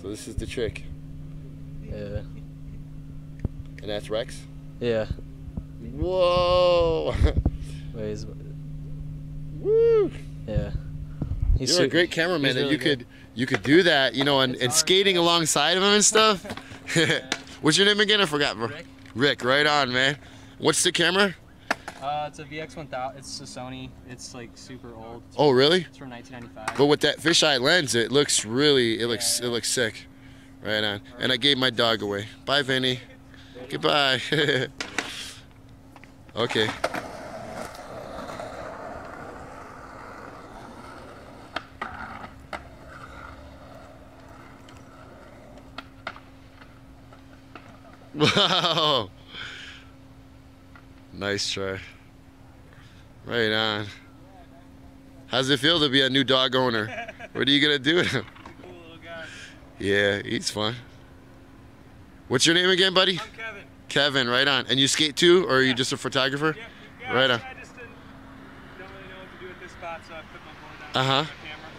So this is the trick. Yeah. And that's Rex? Yeah. Whoa! Wait, he's, Woo! yeah. He's You're a great cameraman he's that you good. could you could do that, you know, and, and skating alongside of him and stuff. What's your name again? I forgot, bro. Rick. Rick, right on, man. What's the camera? Uh, it's a VX1000. It's a Sony. It's like super old. It's, Oh, really? it's from 1995. But with that fisheye lens, it looks really, it looks, it looks sick. Right on. And I gave my dog away. Bye, Vinny. Goodbye. okay. Wow. Nice try. Right on. How's it feel to be a new dog owner? What are you gonna do with him? Cool. Yeah, he's fun. What's your name again, buddy? I'm Kevin. Kevin, right on. And you skate too, or are you just a photographer? Yeah, yeah, Right on. I just didn't, don't really know what to do with this spot, so I put my board down. Uh huh. my camera.